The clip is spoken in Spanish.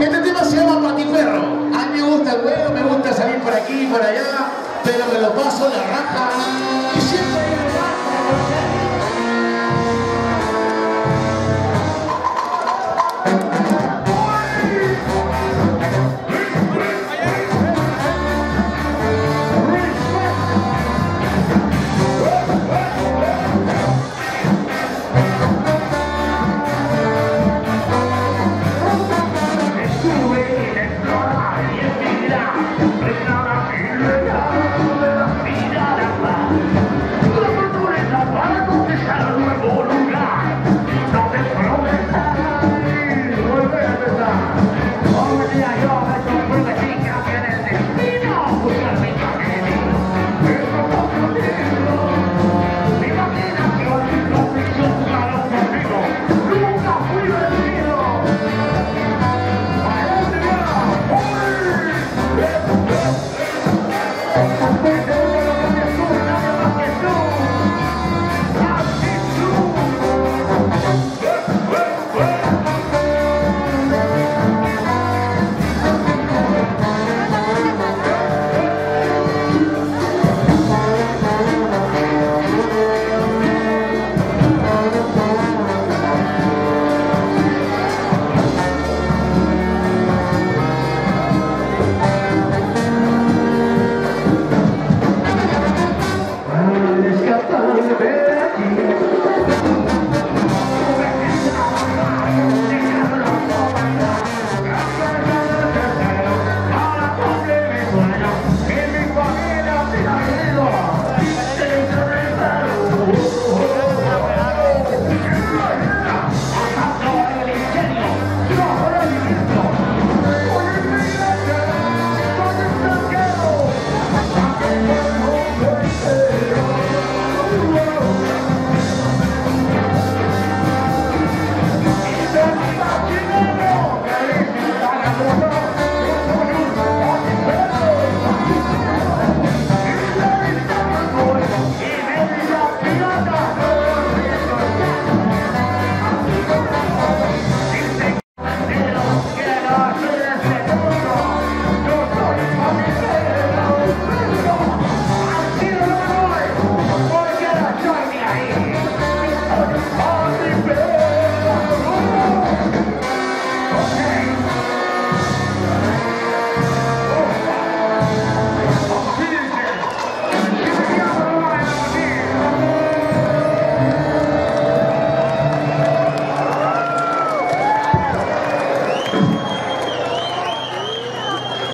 Este tema se llama Patiferro. A mí me gusta el vuelo, me gusta salir por aquí y por allá, pero me lo paso la raja. Y siempre